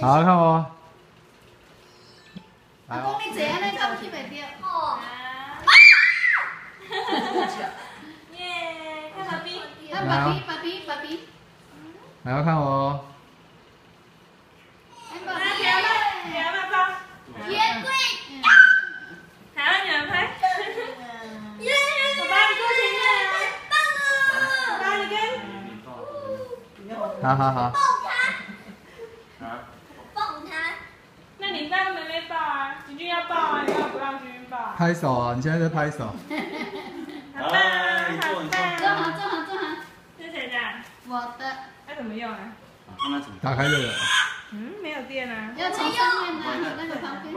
好看不？来阿哦公，你坐安尼敢去袂着？哦。耶！看爸比。啊，爸比，爸比，爸比。来要看我哦。哎，爸要抱啊，你要不让君君抱啊？拍手啊！你现在在拍手。好棒啊，好棒坐好，啊！坐好，坐好。这是谁的？我的。那怎么用啊？看他怎么打开这个。嗯，没有电啊。要从上面拿，那个旁边。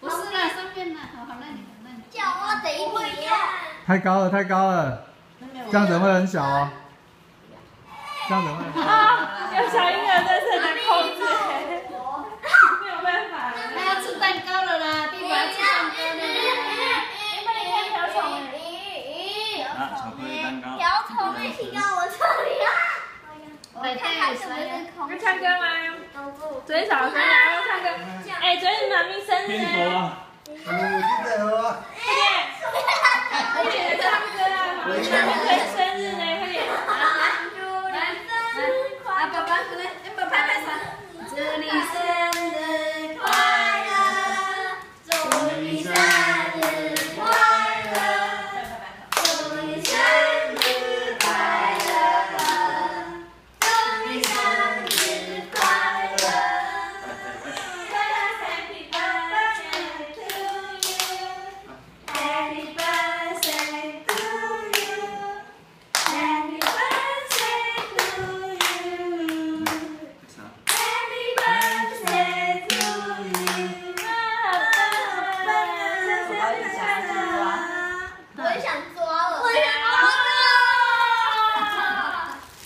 不是啦，上面的。好好，那你，那你。叫我等一会呀。太高了，太高了，这样子会很小哦。这样子会。啊，有小婴儿在这里控制，没有办法。他要吃蛋糕了啦，弟弟要吃蛋糕了啦。你帮你看瓢虫。啊，巧克力蛋糕。瓢虫没停到我这里啊！对对，所以。要唱歌吗？昨天小学然后唱歌。哎，昨天妈咪生日片头呢，啊，我们记得哦。快点，快点唱歌啊！妈咪昨天生日呢，快点。啊，爸爸，来，哎，爸爸拍手。祝你生日快乐，祝你生日快乐，祝你生日快乐，祝你生日快乐。Happy birthday to you. Happy birthday to you. Happy birthday to you. 啥？Happy birthday to you. 我也想抓了。我也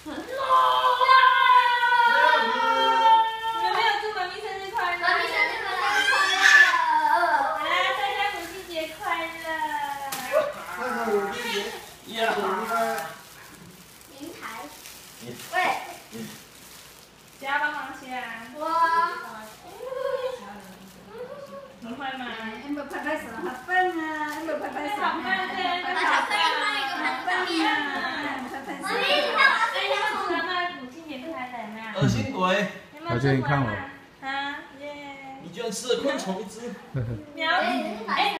你们没有祝妈咪生日快乐？妈咪生日快乐！来，大家母亲节快乐！那个我记得呀，应该平台，谁要帮忙写啊？我。你会吗？哎，没拍拍手，好棒啊！哎，没拍拍手，好棒对拍好棒好棒啊！拍拍手。哎，你们妈妈母亲节快乐呢？恶心鬼！看我啊，耶！你居然吃了昆虫一只。喵，哎。